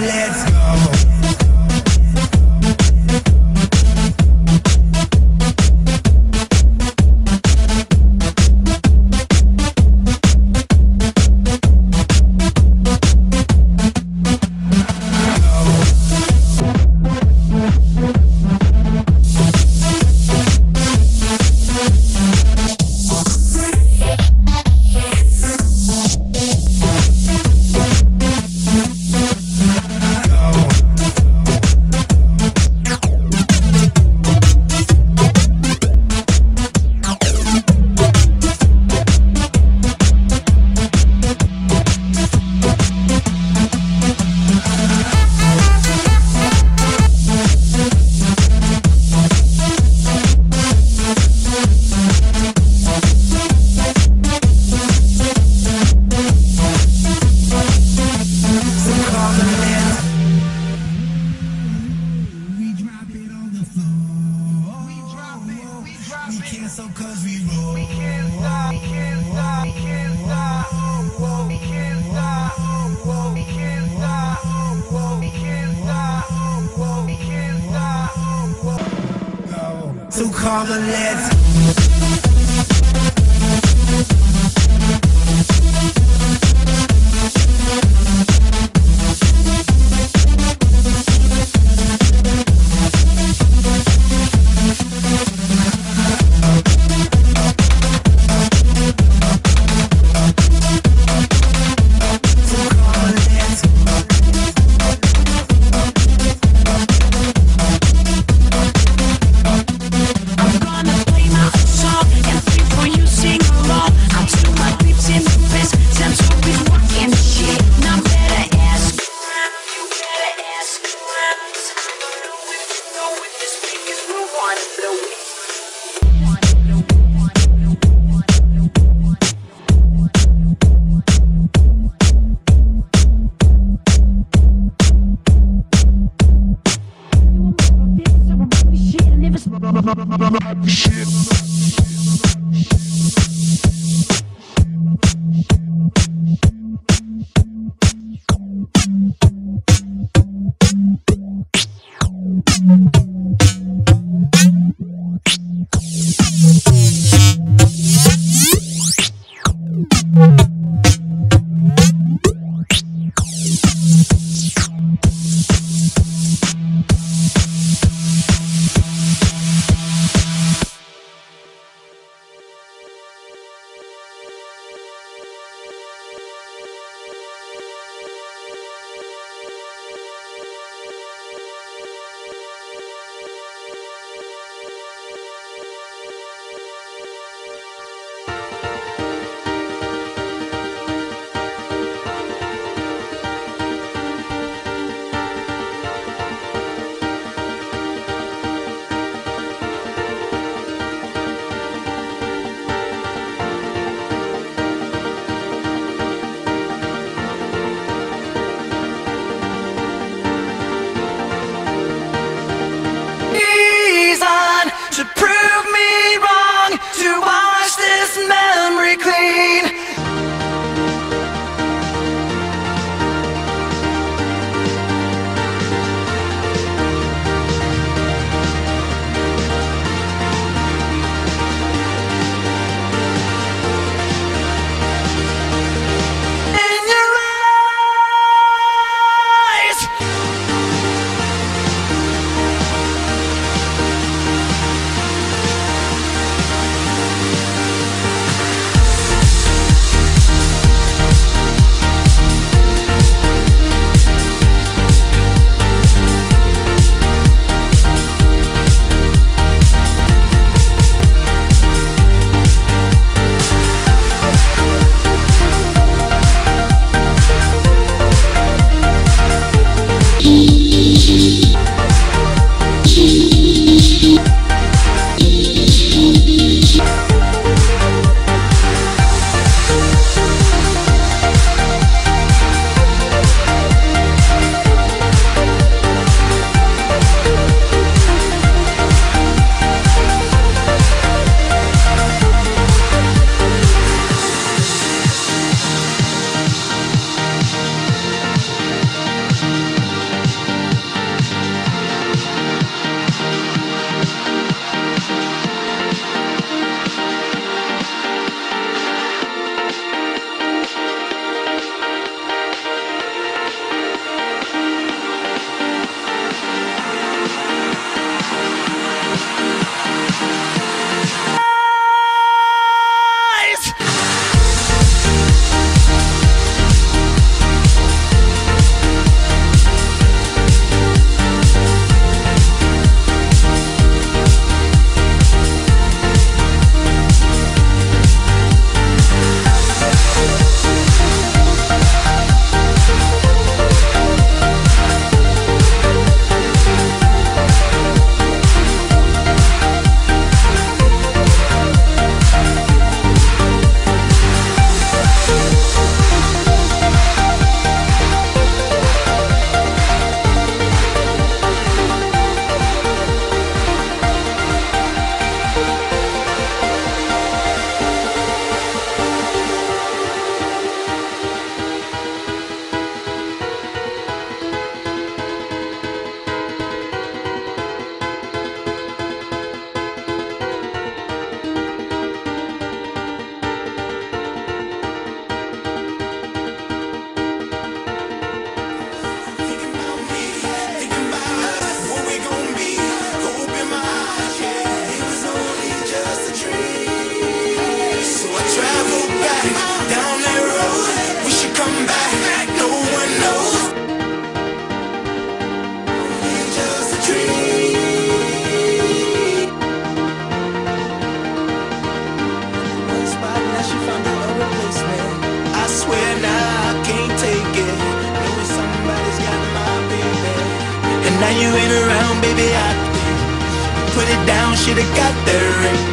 let's to call the lads. I down, should've got that ring.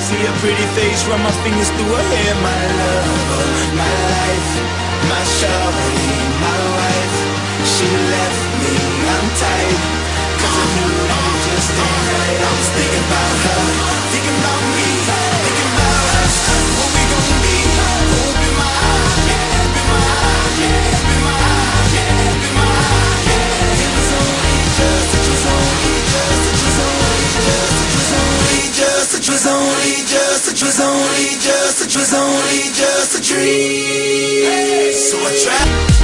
See a pretty face, run my fingers through her hair, my love, my life, my shawty, my wife. She left me, I'm tight, cause I knew it just ain't right. I was thinking about her, thinking about a tried.